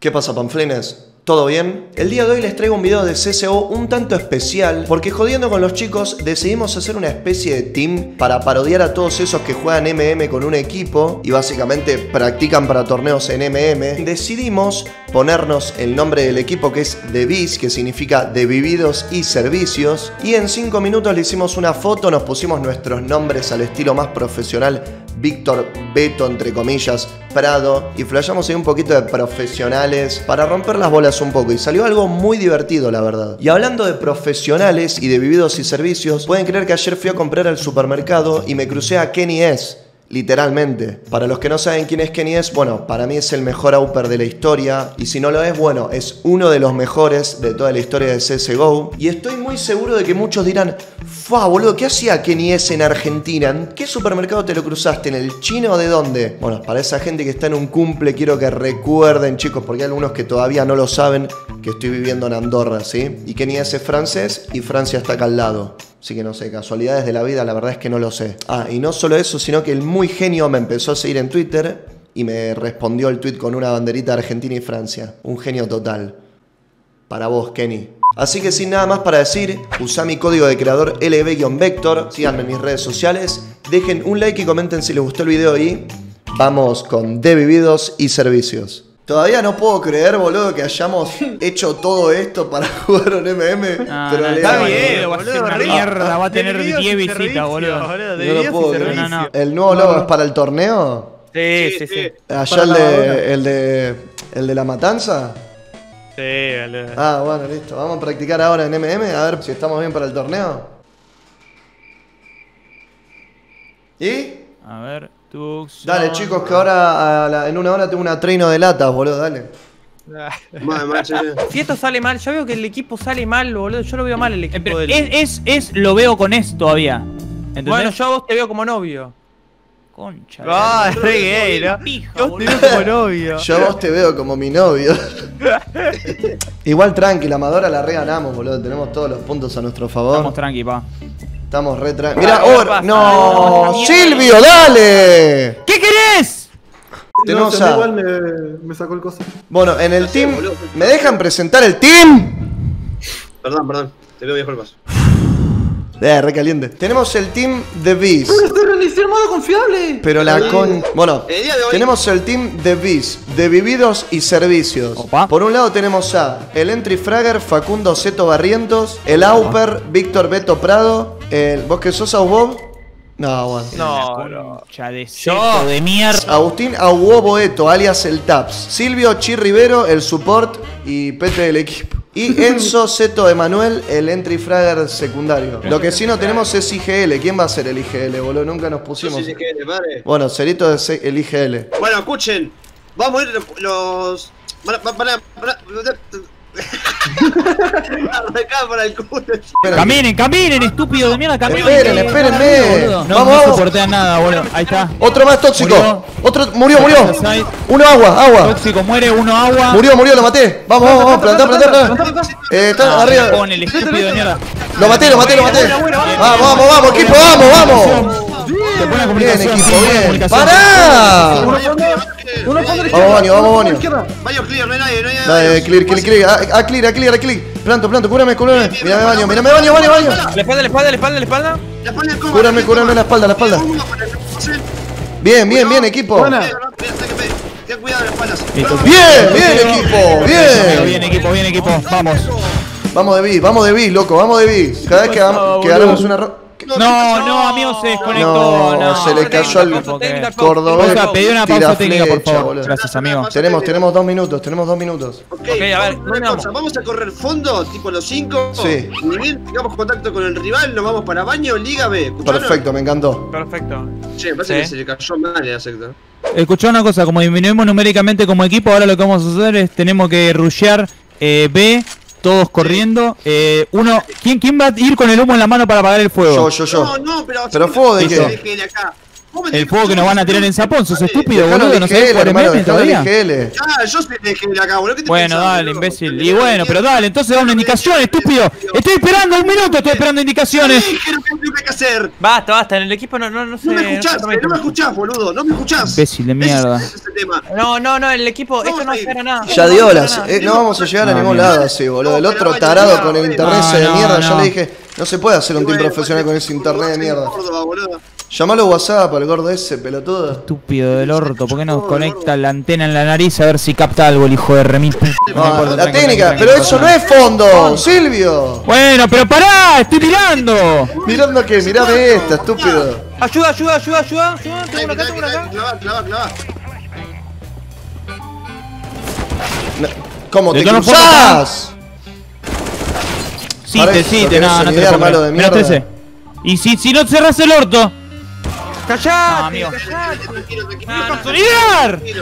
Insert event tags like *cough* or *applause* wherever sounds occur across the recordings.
¿Qué pasa, panflines? ¿Todo bien? El día de hoy les traigo un video de CSGO un tanto especial porque jodiendo con los chicos decidimos hacer una especie de team para parodiar a todos esos que juegan MM con un equipo y básicamente practican para torneos en MM. Decidimos ponernos el nombre del equipo que es The Biz, que significa de vividos y servicios y en 5 minutos le hicimos una foto, nos pusimos nuestros nombres al estilo más profesional Víctor Beto, entre comillas, Prado, y flayamos ahí un poquito de profesionales para romper las bolas un poco. Y salió algo muy divertido, la verdad. Y hablando de profesionales y de vividos y servicios, pueden creer que ayer fui a comprar al supermercado y me crucé a Kenny S literalmente. Para los que no saben quién es Kenny es, bueno, para mí es el mejor Auper de la historia. Y si no lo es, bueno, es uno de los mejores de toda la historia de CSGO. Y estoy muy seguro de que muchos dirán, ¡Fua, boludo! ¿Qué hacía Kenny es en Argentina? ¿En qué supermercado te lo cruzaste? ¿En el chino o de dónde? Bueno, para esa gente que está en un cumple, quiero que recuerden, chicos, porque hay algunos que todavía no lo saben, que estoy viviendo en Andorra, ¿sí? Y Kenny es francés y Francia está acá al lado. Así que no sé, casualidades de la vida, la verdad es que no lo sé. Ah, y no solo eso, sino que el muy genio me empezó a seguir en Twitter y me respondió el tweet con una banderita de Argentina y Francia. Un genio total. Para vos, Kenny. Así que sin nada más para decir, usa mi código de creador LB-Vector, síganme en mis redes sociales, dejen un like y comenten si les gustó el video y vamos con de vividos y servicios. Todavía no puedo creer, boludo, que hayamos *laughs* hecho todo esto para *laughs* jugar un MM. No, pero no, le está bien, va a ser una mierda, va a tener 10 visitas, boludo. No lo puedo creer. No, no. ¿El nuevo logo es para el torneo? Sí, sí, sí. ¿Allá el de, el de. el de la matanza? Sí, boludo. Ah, bueno, listo. Vamos a practicar ahora en MM a ver si estamos bien para el torneo. ¿Y? A ver. Dale, chicos, que ahora a la- en una hora tengo una treino de latas, boludo, dale. *laughs* Madre. Si esto sale mal, yo veo que el equipo sale mal, boludo. Yo lo veo mal el equipo Pero del. es, es, es, lo veo con esto todavía. ¿Entendés? Bueno, yo a vos te veo como novio. Concha. Ah, de- re gay, ¿no? Pija, Yo boludo. te veo como novio. Yo a vos te veo como mi novio. *laughs* Igual tranqui, la Amadora la reganamos, boludo. Tenemos todos los puntos a nuestro favor. Vamos tranqui, pa. Estamos re tranqui. Mira, Ah, ¿qué oh, pasa? no. Silvio, dale. ¿Qué querés? Tenemos no, a- igual me, me sacó el coso. Bueno, en el team, boludo. ¿me dejan presentar el team? Perdón, perdón. Te pido disculpas. Eh, re caliente. Tenemos el team de Beast. ¡Estoy reinicié el modo confiable! Pero la con. Bueno, El día de hoy- tenemos el team de Biz, de vividos y servicios. Opa. Por un lado tenemos a el Entry Fragger, Facundo Zeto Barrientos, el Auper, Víctor Beto Prado, el. ¿Vos que sos Bob? No, bueno. No, no. de seto de mierda. Agustín Aguo Boeto, alias el Taps. Silvio Chi Rivero, el support y Pete del equipo. Y *laughs* Enzo Zeto Emanuel, el entry fragger secundario. Lo que sí no tenemos es IGL. ¿Quién va a ser el IGL, boludo? Nunca nos Yo pusimos. sí que padre. Bueno, Cerito es el IGL. Bueno, escuchen. Vamos a ir los. *laughs* para el culo. Caminen, caminen, estúpido de mierda, caminen. Esperen, espérenme. No, Vamos, no vamos. soportean nada, boludo. Ahí está. Otro más tóxico. Murió. Otro murió, murió. Uno agua, agua. Tóxico muere, uno agua. Murió, murió, lo maté. Vamos, vamos, vamos, plantá, plantá. Eh, está Ah, arriba. Con el estúpido de mierda. Lo maté, lo maté, lo maté. Vamos, vamos, vamos, equipo, vamos, vamos. Bien, comunicación. equipo, bien. comunicación. ¡Pará! Izquierda. Vamos, Bonio, vamos, izquierda. Baño clear, no hay nadie, no hay nadie. Dale, clear, clear, clear. A, a clear, a clear, a clear. Planto, planto, cúrame, cúrame. Mírame baño, mírame baño, baño, baño. La espalda, la espalda, la espalda, la espalda. La espalda coma, Cúrame, cúrame la espalda, la espalda. Bien, bien, bien, equipo. Ten cuidado. Bien, bien, equipo. Bien, Bien. equipo, bien, equipo. Vamos. Vamos de bis, vamos de bis, loco, vamos de bis. Cada vez que, hagamos una ro- No, no, amigo, se desconectó. No, No, se le cayó al cordobés. Pausa, pedí una pausa técnica, por favor. boludo. Gracias, amigo. Tenemos, tenemos dos minutos, tenemos dos minutos. Ok, a ver, vamos, ¿dónde una vamos? cosa, vamos a correr fondo, tipo los cinco. Sí. Unir, tengamos contacto con el rival, nos vamos para baño, Liga B. Perfecto, me encantó. Perfecto. Che, me parece que se le cayó mal la secta. Escuchá una cosa, como disminuimos numéricamente como equipo, ahora lo que vamos a hacer es tenemos que rushear eh, B, todos corriendo. Eh, uno, ¿quién, ¿quién va a ir con el humo en la mano para apagar el fuego? Yo, yo, yo. No, no, pero. ¿Pero fuego de qué? DGL acá. El fuego que nos van a tirar en Zapón, sos estúpido, Dejalo boludo, el no sabés dejalo el todavía. Ah, yo soy acá, boludo. ¿Qué te Bueno, pensás, dale, imbécil. Y bueno, pero dale, entonces da una indicación, estúpido. Estoy esperando un minuto, estoy esperando indicaciones. ¿Qué es lo que hacer? Basta, basta, en el equipo no, no, no. No me escuchás, no me escuchás, boludo. No me escuchás. Imbécil de mierda. Ese es el tema. No, no, no, el equipo, esto no Vamos a ir. llega a nada. Ya dio las. eh, no vamos a llegar a No, ningún lado así, boludo. El otro tarado con el internet de mierda, ya no. le dije, no se puede hacer un team profesional con ese internet de mierda. Llamalo WhatsApp al gordo ese, pelotudo. Estúpido del orto, ¿por qué no conecta la antena en la nariz a ver si capta algo el hijo de remil? No, la técnica, pero eso no es fondo, Silvio. Bueno, pero pará, estoy mirando. Mirando que, mirame esta, estúpido. Ayuda, ayuda, ayuda, ayuda, ayuda. Tengo una acá, tengo una acá. Clava, clava, clava. ¿Cómo te cruzás? Sí, te sí, te no, no te lo puedo mierda. ese. Y si, si no cerrás el orto. ¡Callate! No, amigo. ¡Callate!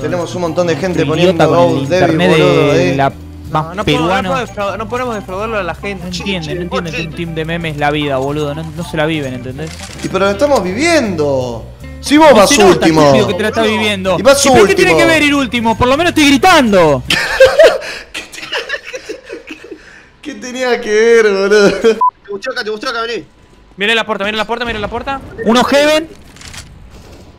Tenemos un montón de gente poniendo con el Gold Devil, internet boludo, de eh. la No, más no, puedo- no, peruano. puedo defraudar- no podemos defraudarlo a la gente. No entienden, no entienden que un team de memes es la vida, boludo. No, no se la viven, ¿entendés? Y pero lo estamos viviendo. Si vos vas último. que te la está viviendo. Y vas pero qué último. tiene que ver ir último? Por lo menos estoy gritando. *laughs* ¿Qué tenía que ver, boludo? Te gustó acá, te gustó acá, vení. Miren la puerta, miren la puerta, miren la puerta. Uno Heaven.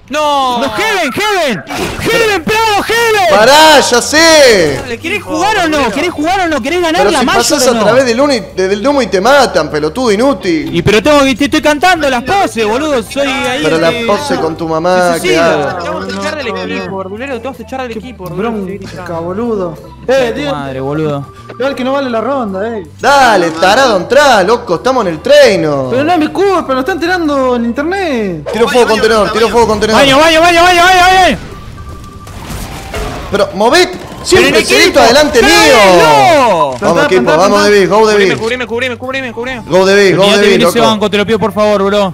¡No! ¡No Heaven, Heaven! ¡Heaven, Prado, Heaven! ¡Pará, ya sé! ¿Le ¿Querés jugar o no? ¿Querés jugar o no? ¿Querés ganar Pero la si Major pasás o a no? través del, uni- de- del humo y te matan, pelotudo inútil. Y pero tengo que te estoy cantando las poses, boludo. Soy ahí. Pero la de- pose con tu mamá, Sí, sí, ¿qué sí, hago? Te vamos a echar del No, no, equipo, Verdulero, te vamos a echar del equipo, Bronca, boludo. Eh, digan, Madre, boludo. igual que no vale la ronda, eh. Dale, tarado, entrá, loco, estamos en el treino. Pero no es mi culpa, lo están tirando en internet. Tiro fuego contenedor, tiro fuego contenedor. Baño, baño, baño, baño, baño, baño. Pero movet siempre equipo, adelante mío. no. Vamos equipo, vamos de Go de Cubrime, B. cubrime, cubrime, cubrime, cubrime. Go de B, Go de B, loco. banco, te lo pido por favor, bro.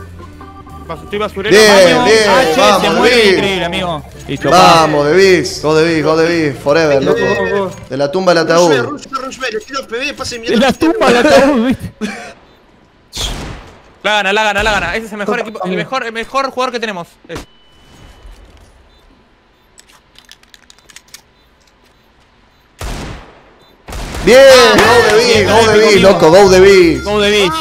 Estoy basurero. Bien, bien, H, se vamos, mueve David. increíble, amigo. Vamos, de Go de B, Go de B, forever, loco. De la tumba al ataúd. rushme, rushme. Le tiro PB, pase mi De la tumba al ataúd, *laughs* ¿viste? La gana, la gana, la gana. Ese es el mejor equipo, el mejor, el mejor jugador que tenemos. Bien, Go de B, Bien, Go de B, conmigo. loco, Go de B. Go de beach.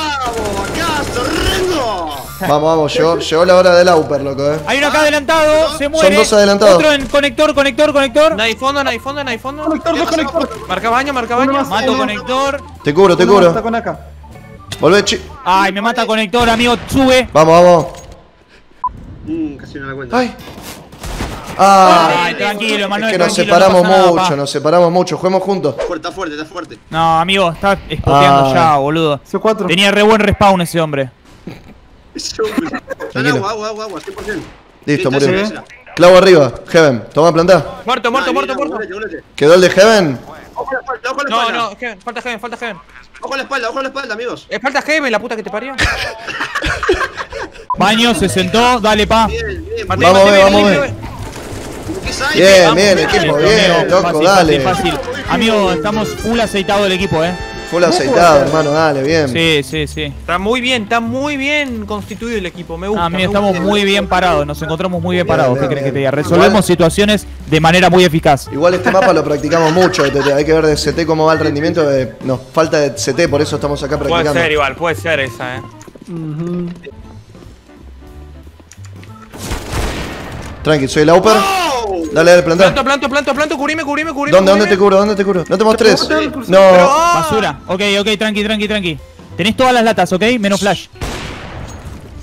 ¡Vamos! Vamos, llegó, llegó la hora del Auper, loco, eh. Hay uno acá adelantado, se muere. dos adelantados. Otro en conector, conector, conector. No hay fondo, no hay fondo, no hay fondo. Conector, dos conector. Marca baño, marca baño. Mato conector. Te cubro, te Está cubro. con acá. Volvé, chi. Ay, me mata conector, amigo. Sube. Vamos, vamos. Mmm, casi no la cuenta. Ay. Ah, Ay, tranquilo, es Manuel. que nos separamos no nada, mucho, nos separamos mucho. Juguemos juntos. Fuerte, está fuerte, está fuerte. No, amigo, está spoteando Ah. ya, boludo. C4. Tenía re buen respawn ese hombre. Agua, agua, agua, agua, 100%. Listo, Sí, murió. Clavo arriba, Heaven. Toma planta. Muerto, muerto, muerto, muerto. volete, volete. ¿Quedó el de Heaven? Ojo a la espalda, ojo a la No, espalda. no, Heaven, falta Heaven, falta Heaven. Ojo a la espalda, ojo a la espalda, amigos. Eh, falta Heaven, la puta que te parió. *laughs* Baño, se sentó, dale pa. Bien, bien. Vamos, maté, vamos, maté, ve. maté. ¿Qué sale? Bien, Vamos, bien, equipo, bien, amigo, loco, fácil, dale. Fácil, fácil. Amigo, estamos full aceitado el equipo, eh. Full aceitado, hermano, dale, bien. Sí, sí, sí. Está muy bien, está muy bien constituido el equipo, me gusta. Ah, mira, estamos gusta. muy bien parados, nos encontramos muy bien Bien, parados. bien, ¿Qué crees que te diga? Resolvemos Igual- situaciones de manera muy eficaz. Igual este mapa lo practicamos mucho, te- te- hay que ver de CT cómo va el rendimiento, de- nos falta de CT, por eso estamos acá Puede practicando. ser igual, puede ser esa, eh. Ujú. Tranqui, soy el Auper. ¡Oh! Dale, dale, plantá. Planto, planto, planto, planto, cubrime, cubrime, cubrime. ¿Dónde, dónde te cubro? ¿Dónde te cubro? No tenemos tres. No. ¡Ah! Basura. Ok, ok, tranqui, tranqui, tranqui. Tenés todas las latas, ok, menos flash.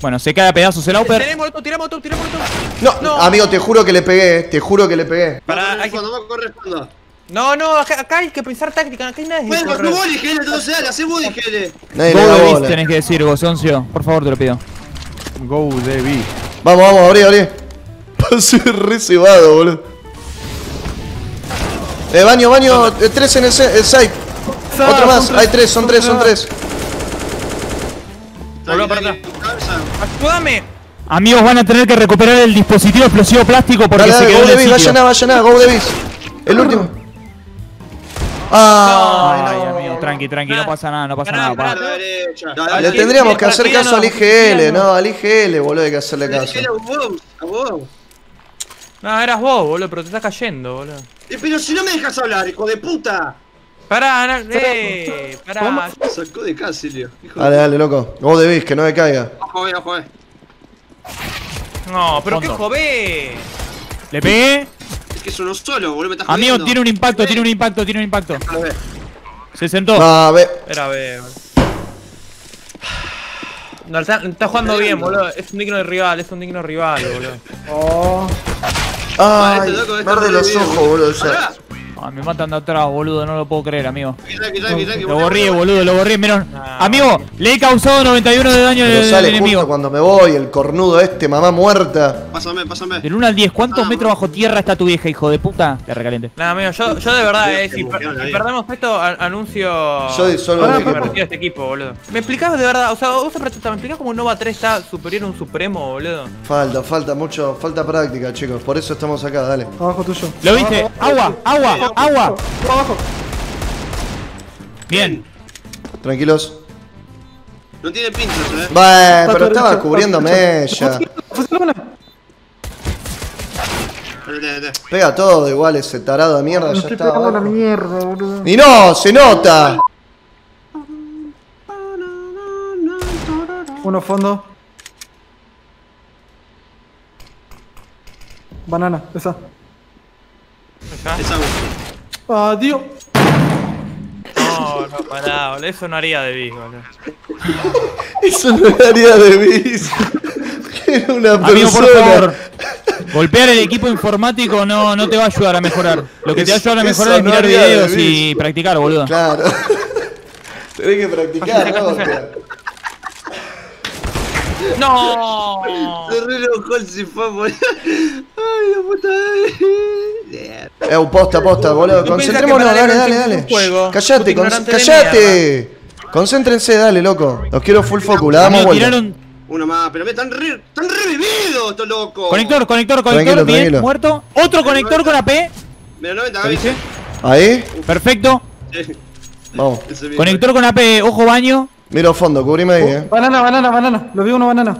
Bueno, se cae a pedazos el Auper. Tiremos esto, tiremos esto, tiremos esto. No, No. amigo, te juro que le pegué, te juro que le pegué. Hay que- correspondo, vamos correspondo. No, no, acá, acá hay que pensar táctica, acá hay nada de Bueno, tu boli, Gele, entonces dale, hacé boli, Gele. Nadie Go de bola. tenés que decir, Gosoncio. Por favor, te lo pido. Go de B. Vamos, vamos, abrí, abrí. Pasé re cebado, boludo. Eh, baño, baño, eh, tres en el, se- el site. Otro más, hay tres, son tres, son tres. Volvá para cabeza. Ayúdame. Amigos, van a tener que recuperar el dispositivo explosivo plástico porque Dale, se dale, quedó go en de el bis, sitio. vayan a, vayan a, go de bis. El último. Ay, Ay, no. amigo, tranqui, tranqui, no pasa nada, no pasa Pará, nada. pará. Le tendríamos que hacer caso al. IGL, no, al IGL, boludo, hay que hacerle caso. Era vos, a vos. No, eras vos, boludo, pero te estás cayendo, boludo. Eh, Pero si no me dejas hablar, hijo de puta. Pará, no, eh, pará. Sacó de acá, Silvio. Hijo Dale, de dale, loco. Go de bis, que no me caiga. Ojo, eh, ojo. No, pero qué Fondo. jové. Le pegué. Es que es uno solo, boludo, me estás Amigo, jodiendo. tiene un impacto, tiene un impacto, tiene un impacto. Se sentó. No, ve. Era B, boludo. No, está, está jugando bien, boludo. Es un digno de rival, es un digno rival, boludo. Oh. Ah, Ay, loco está verde los ojos, boludo. Ah, me matan de atrás, boludo, no lo puedo creer, amigo. Lo borrí, boludo. lo borrí. Menos. Ah. Amigo, le he causado 91 de daño Pero al sale enemigo. justo cuando me voy, el cornudo este, mamá muerta. Pásame, pásame. Del 1 al 10, ¿cuántos Ah, metros bajo tierra está tu vieja, hijo de puta? Te recaliente. Nada, amigo, yo, yo de verdad, eh, si, per- perdemos esto, a- anuncio. Yo el que me equipo. de este equipo, boludo. ¿Me explicás de verdad? O sea, vos me explicás cómo un Nova 3 está superior a un Supremo, boludo? Falta, falta mucho, falta práctica, chicos. Por eso estamos acá, dale. Abajo tuyo. ¿Lo viste? Agua, agua, agua. Abajo. Bien. Tranquilos. No tiene pinchos, eh. Bueno, pero estaba cubriéndome ella. Pega todo igual ese tarado de mierda, ya está. la mierda, boludo. Y no, se nota. Uno fondo. Banana, esa. Esa. Adiós. No, no, pará, boludo. Eso no haría de Big, boludo. Eso no área de bis. Era una Amigo, por favor. Golpear el equipo informático no, no te va a ayudar a mejorar. Lo que te va a ayudar a mejorar es mirar haría de videos bis. y practicar, boludo. Claro. *laughs* Tenés que practicar, ¿no? ¡No! Se re enojó el sifón, boludo. Ay, la puta madre. Eh, posta, posta, boludo. Concentrémonos, dale, dale, dale. juego, Callate, de callate. Concéntrense, dale, loco. Los quiero full focus, la damos vuelta. tiraron Uno más, pero me están re, están revividos estos locos. conector, conector, conector, Tranquilo, bien, tranquilo. muerto. Otro conector con AP. Menos 90, ¿Lo Gaby. viste? Ahí, Perfecto. Vamos. Conector con AP, ojo baño. Miro fondo, cubrime ahí, eh. Banana, banana, banana. Lo vi uno banana.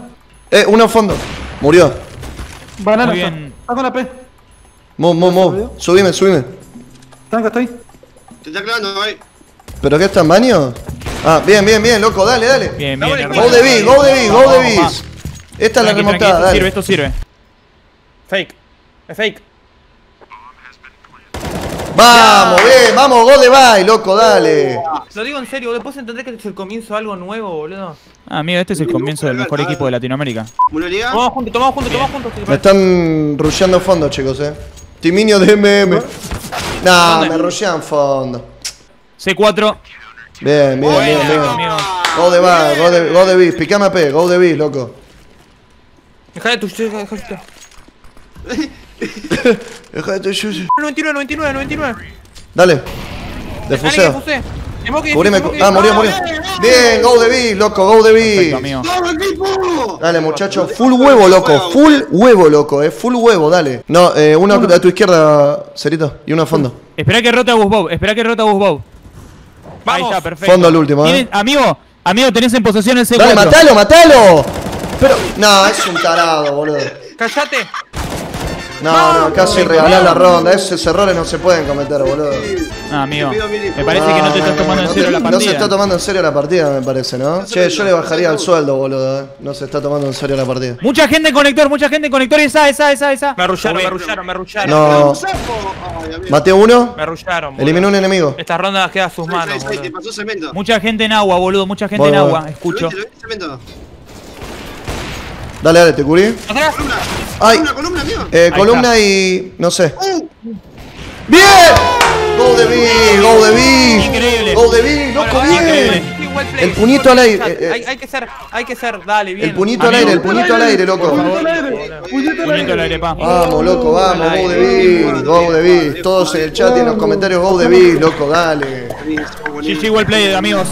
Eh, uno fondo. Murió. Banana. Muy bien. Con la P. Move, move, move. Subime, subime. Tanca, estoy. Te está clavando, Gaby. ¿Pero qué está en baño? Ah, bien, bien, bien, loco, dale, dale. Bien, Dale, bien. Go Go de bis, go de bis, go de vamos. Esta es la remontada, esto sirve, dale. esto sirve. Fake. Es fake. Vamos, bien, vamos, go de bye, loco, dale. Lo digo en serio. ¿Puedes entender que es el comienzo de algo nuevo, boludo? Ah, amigo, este es el comienzo del mejor equipo de Latinoamérica. ¿Una liga? Tomamos juntos, tomamos juntos, tomamos juntos. Me están rusheando fondo, chicos, eh. Timinio de MM. Nah, me rushean fondo. C4. Bien, bien, bien, bien. amigo. Go de bye, go de, go de bis. Picame a P, go de bis, loco. Deja de tu. Deja de tu. *laughs* Deja de tu yuyu. 99, 99, 99. Dale. Defuseo. Cubrime. Ah, murió, murió. Bien, go de bis, loco, go de bis. Perfecto, amigo. ¡Vamos, equipo! Dale, muchacho, full huevo, loco, full huevo, loco, eh, full huevo, dale. No, eh, uno a tu izquierda, Cerito, y uno a fondo. Espera que rota Gus Bob, espera que rota Gus Bob. Ahí Vamos. está, perfecto. Fondo al último, eh. Amigo, amigo, tenés en posesión el C4. Dale, matalo, matalo. Pero, no, es un tarado, boludo. Callate. No, no, casi regalás la ronda, esos errores no se pueden cometer, boludo. Ah, amigo. Me parece que no te estás tomando en serio la No se está partida. tomando en serio la partida, me parece, ¿no? Che, yo le bajaría el sueldo, boludo, eh. No se está tomando en serio la partida. Mucha gente en conector, mucha gente en conector. Esa, esa, esa, esa. Me arrullaron, me arrullaron, me arrullaron. No, uno, Me arrullaron. boludo. eliminé un enemigo. Esta ronda queda a sus manos. Mucha gente en agua, boludo. Mucha gente en agua. ¿Lo Escucho. viste, lo viste, cemento? Dale, dale, te cubrí. Atrás. Columna. Ay. Columna, columna, amigo. Eh, Ahí columna y. no sé. ¡Uh! ¡Bien! ¡Go de B! ¡Go de B! Increíble. ¡Go de B! ¡Loco, bien! play. El puñito al aire, eh, eh. Hay, hay que ser, hay que ser, dale, bien. El puñito al aire, el puñito al aire, loco. Puñito al aire. Puñito al Puñito al aire. aire, pa. Vamos, loco, vamos, go de B, go de B. Todos en el chat y en los comentarios, go de B, loco, dale. GG, well played, amigos.